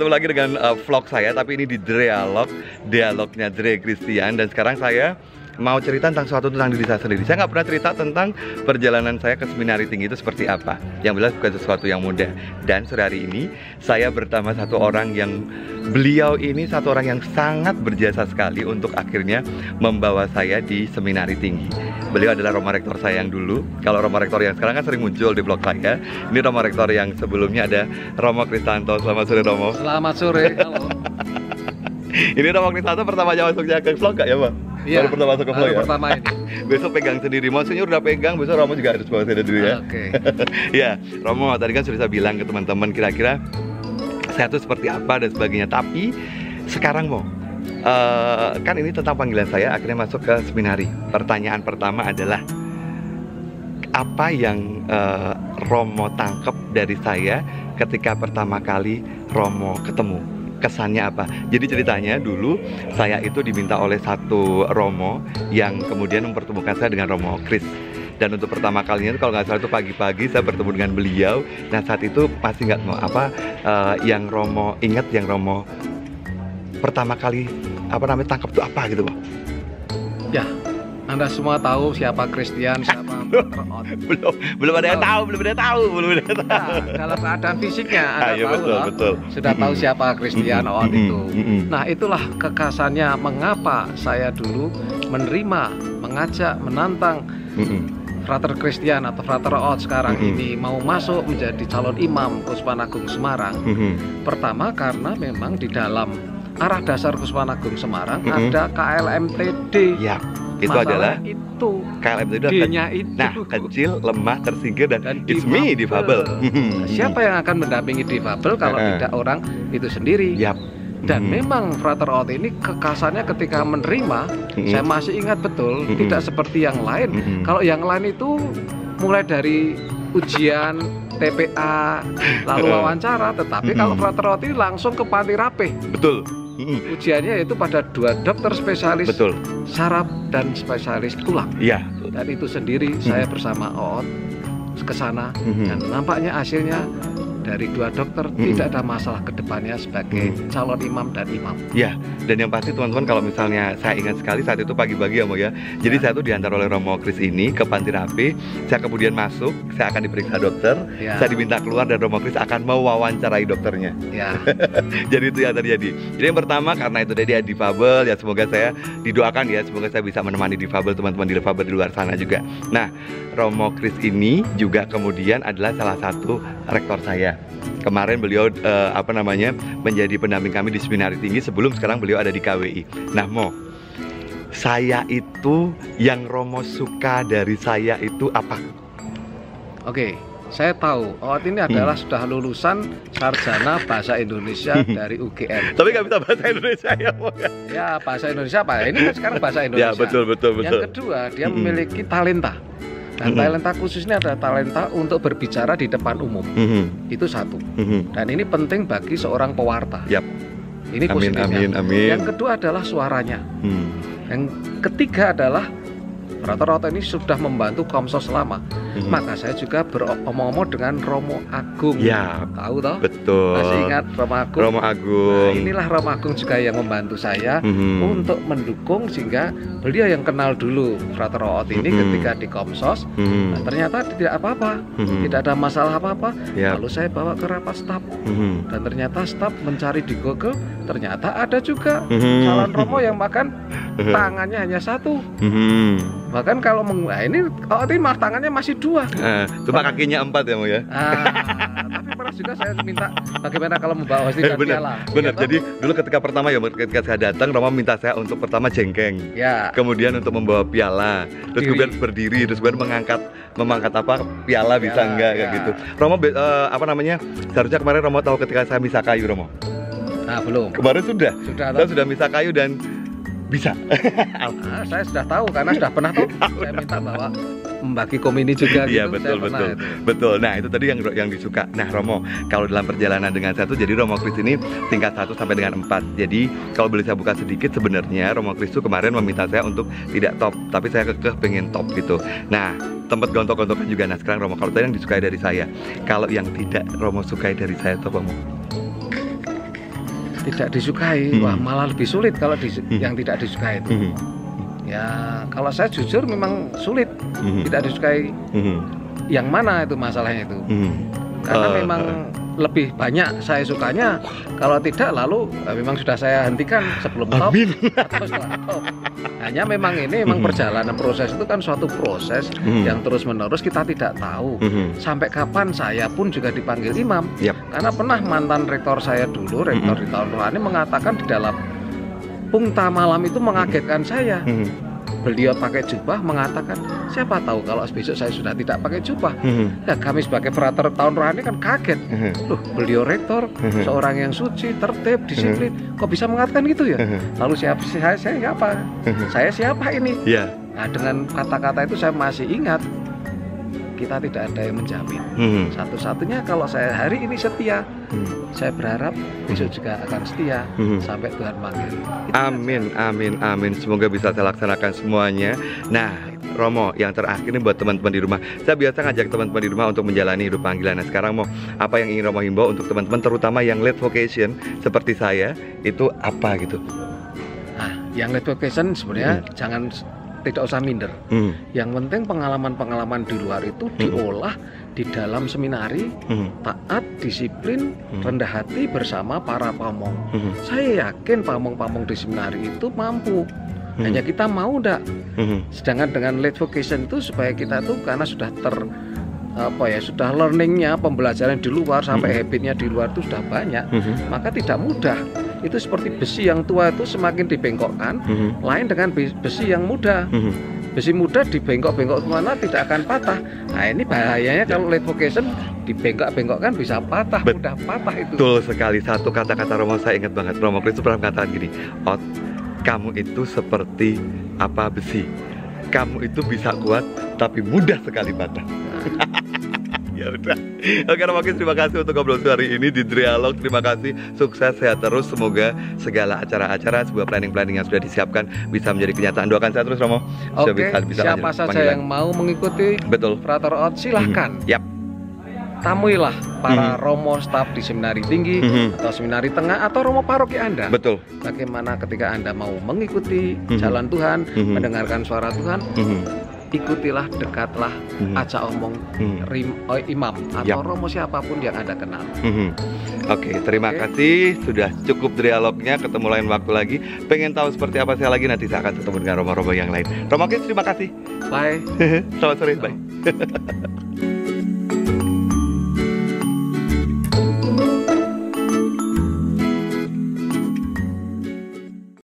ketemu lagi dengan uh, vlog saya tapi ini di Dialog, dialognya Dre Christian. Dan sekarang saya mau cerita tentang suatu tentang diri saya sendiri. Saya nggak pernah cerita tentang perjalanan saya ke seminari tinggi itu seperti apa. Yang jelas bukan sesuatu yang mudah. Dan sore hari ini saya bertambah satu orang yang beliau ini satu orang yang sangat berjasa sekali untuk akhirnya membawa saya di seminari tinggi. Beliau adalah Roma Rektor saya yang dulu. Kalau Roma Rektor yang sekarang kan sering muncul di blog saya. Ini Roma Rektor yang sebelumnya ada Romo Kristanto. Selamat sore Romo. Selamat sore. Halo. Ini Romo Kristanto pertama jam masuknya ke vlog gak ya Pak? Iya. Baru pertama masuk ke baru ya? pertama ini. besok pegang sendiri maksudnya udah pegang besok Romo juga harus bawa sendiri dulu ya Oke. ya Romo tadi kan sudah saya bilang ke teman-teman kira-kira saya tuh seperti apa dan sebagainya tapi sekarang mau eh, kan ini tentang panggilan saya akhirnya masuk ke seminari pertanyaan pertama adalah apa yang eh, Romo tangkap dari saya ketika pertama kali Romo ketemu kesannya apa? Jadi ceritanya dulu saya itu diminta oleh satu Romo yang kemudian mempertemukan saya dengan Romo Chris. Dan untuk pertama kalinya kalau nggak salah itu pagi-pagi saya bertemu dengan beliau. Nah saat itu masih nggak mau apa eh, yang Romo ingat yang Romo pertama kali apa namanya tangkap itu apa gitu, Bang? Ya, Anda semua tahu siapa Christian, siapa Belum belum ada yang tahu, belum ada yang tahu, belum ada yang tahu. Nah, dalam keadaan fisiknya Anda Ah, iya, tahu betul, loh. betul. Sudah tahu siapa Christian Ott itu. Nah, itulah kekasannya mengapa saya dulu menerima, mengajak, menantang. Frater Christian atau Frater Ott sekarang Mm-mm. ini mau masuk menjadi calon imam Kuspan Agung Semarang. Mhm. Pertama karena memang di dalam arah dasar Kuspan Agung Semarang Mm-mm. ada KLMTD. Ya, itu adalah itu KLM itu adalah D-nya itu. Nah, kecil, lemah, tersingkir dan, Dan it's me difabel. difabel. Siapa yang akan mendampingi difabel kalau tidak orang itu sendiri? Yap. Dan Mhm. memang Frater Ott ini kekasannya ketika menerima, Mhm. saya masih ingat betul, Mhm. tidak seperti yang lain. Kalau yang lain itu mulai dari ujian, TPA, lalu wawancara, tetapi kalau Frater ini langsung ke panti rapih. betul. Mhm. Ujiannya yaitu pada dua dokter spesialis Betul. saraf dan spesialis tulang. Iya. Dan itu sendiri saya bersama Oot ke sana Mhm. dan nampaknya hasilnya dari dua dokter Mhm. tidak ada masalah ke depannya sebagai Mhm. calon imam dan imam. Ya, dan yang pasti teman-teman kalau misalnya saya ingat sekali saat itu pagi-pagi ya Mo ya. Jadi saya tuh diantar oleh Romo Kris ini ke Panti Rapi. Saya kemudian masuk, saya akan diperiksa dokter. Ya, Saya diminta keluar dan Romo Kris akan mewawancarai dokternya. ya. Jadi itu yang terjadi. Jadi yang pertama karena itu dia difabel ya semoga saya didoakan ya semoga saya bisa menemani difabel teman-teman di difabel di luar sana juga. Nah, Romo Kris ini juga kemudian adalah salah satu rektor saya. Kemarin beliau eh, apa namanya menjadi pendamping kami di seminari tinggi sebelum sekarang beliau ada di KWI. Nah, Mo, saya itu yang Romo suka dari saya itu apa? Oke, saya tahu Oot ini adalah sudah lulusan sarjana bahasa Indonesia dari UGM. Tapi nggak bisa bahasa Indonesia ya, Mo. Ya, bahasa Indonesia apa? Ini kan sekarang bahasa Ya, Indonesia. betul betul betul. Yang kedua, dia Mm-mm. memiliki talenta. Dan Mm-mm. talenta khususnya adalah talenta untuk berbicara di depan umum. Mhm, Itu satu. mhm. Dan ini penting bagi seorang pewarta. Yap. Ini Amin positifnya. amin amin. Yang kedua adalah suaranya. Hmm. Yang ketiga adalah rata-rata ini sudah membantu Komsos lama. Mhm. Maka saya juga beromong-omong dengan Romo Agung. Ya, Tahu toh? betul. Masih ingat Romo Agung? Romo Nah, Agung. inilah Romo Agung juga yang membantu saya Mhm. untuk mendukung sehingga beliau yang kenal dulu Frater Oot ini Mhm. ketika di Komsos. Mhm. Nah, ternyata tidak apa-apa, Mhm. tidak ada masalah apa-apa. Ya. Lalu saya bawa ke rapat staf Mhm. dan ternyata staf mencari di Google ternyata ada juga Mhm. calon Romo yang makan tangannya hanya satu Mhm. bahkan kalau meng nah ini oh ini tangannya masih dua Eh, cuma kakinya empat ya, Mo ya. ah, tapi pernah juga saya minta bagaimana kalau membawa hosti dan benar, piala. Ya? Jadi dulu ketika pertama ya, ketika saya datang, Romo minta saya untuk pertama jengkeng, ya kemudian untuk membawa piala, terus Diri. kemudian berdiri, terus kemudian mengangkat, mengangkat apa piala bisa enggak kayak ya. gitu. Romo eh, apa namanya? Seharusnya kemarin Romo tahu ketika saya misa kayu, Romo. Nah belum Kemarin sudah, sudah saya sudah misa kayu dan bisa. Ah, saya sudah tahu karena sudah pernah tuh saya minta bawa membagi komini juga gitu Iya betul betul itu. betul. Nah itu tadi yang yang disuka. Nah Romo, kalau dalam perjalanan dengan satu, jadi Romo Kris ini tingkat 1 sampai dengan 4 Jadi kalau boleh saya buka sedikit, sebenarnya Romo Kris itu kemarin meminta saya untuk tidak top, tapi saya kekeh pengen top gitu. Nah tempat gontok-gontokan juga. Nah sekarang Romo, kalau tadi yang disukai dari saya, kalau yang tidak Romo sukai dari saya itu apa Mo? Tidak disukai, Hmm. wah malah lebih sulit kalau dis- Hmm. yang tidak disukai itu. Mhm. Ya kalau saya jujur memang sulit Mhm. tidak disukai Mhm. yang mana itu masalahnya itu. Mhm. Karena Eh, memang lebih banyak saya sukanya. Kalau tidak lalu eh, memang sudah saya hentikan sebelum top Amin. atau setelah top. Hanya memang ini memang Mhm. perjalanan proses itu kan suatu proses Mhm. yang terus menerus kita tidak tahu. Mhm. Sampai kapan saya pun juga dipanggil imam. Yap. Karena pernah mantan rektor saya dulu, rektor Mhm. di tahun Rohani mengatakan di dalam pungta malam itu mengagetkan saya. Mhm. Beliau pakai jubah mengatakan, siapa tahu kalau besok saya sudah tidak pakai jubah. Mhm. Ya kami sebagai frater tahun Rohani kan kaget. Mhm. Loh, beliau rektor, Mhm. seorang yang suci, tertib, disiplin, kok bisa mengatakan gitu ya? Mhm. Lalu siapa saya, saya siapa? Mhm. Saya siapa ini? Ya. Nah, dengan kata-kata itu saya masih ingat kita tidak ada yang menjamin. Mhm. Satu-satunya kalau saya hari ini setia, Mhm. saya berharap besok juga akan setia Mhm. sampai Tuhan manggil. Itu Amin, amin, amin. Semoga bisa saya laksanakan semuanya. Nah, Romo, yang terakhir ini buat teman-teman di rumah. Saya biasa ngajak teman-teman di rumah untuk menjalani hidup panggilan. Nah, sekarang mau apa yang ingin Romo himbau untuk teman-teman, terutama yang late vocation seperti saya, itu apa gitu? Nah, yang late vocation sebenarnya jangan s- tidak usah minder. Hmm, Yang penting pengalaman-pengalaman di luar itu Mhm. diolah di dalam seminari, hmm, taat, disiplin, Mhm. rendah hati bersama para pamong. hmm, Saya yakin pamong-pamong di seminari itu mampu. hmm, Hanya kita mau ndak. hmm, Sedangkan dengan late vocation itu supaya kita tuh karena sudah ter apa ya sudah learningnya pembelajaran di luar sampai Mhm. habitnya di luar itu sudah banyak hmm, maka tidak mudah itu seperti besi yang tua itu semakin dibengkokkan hmm, lain dengan be- besi yang muda. Hmm. besi muda dibengkok-bengkok ke mana tidak akan patah. Nah ini bahayanya kalau late vocation dibengkok-bengkokkan bisa patah Bet- mudah patah itu. Betul sekali. Satu kata-kata Romo saya ingat banget. Romo Kristus pernah mengatakan gini. Ot, kamu itu seperti apa besi? Kamu itu bisa kuat tapi mudah sekali patah ya udah oke Romo Kris terima kasih untuk ngobrol hari ini di Dialog terima kasih sukses sehat terus semoga segala acara-acara sebuah planning-planning yang sudah disiapkan bisa menjadi kenyataan doakan saya terus Romo oke bisa- bisa siapa saja panggilan. yang mau mengikuti betul Frater Out silahkan Mhm. Yap. tamuilah para romo staf di seminari tinggi Mhm. atau seminari tengah atau romo paroki anda betul bagaimana ketika anda mau mengikuti Mhm. jalan Tuhan Mhm. mendengarkan suara Tuhan Mhm. Ikutilah dekatlah Mhm. ajak omong Mhm. rim, oh, imam atau Yap. romo siapa pun yang anda kenal Mhm. Oke, terima Oke. kasih sudah cukup dialognya. Ketemu lain waktu lagi. Pengen tahu seperti apa saya lagi nanti saya akan ketemu dengan Romo-Romo yang lain. Romo Kis, terima kasih. bye Selamat sore, bye.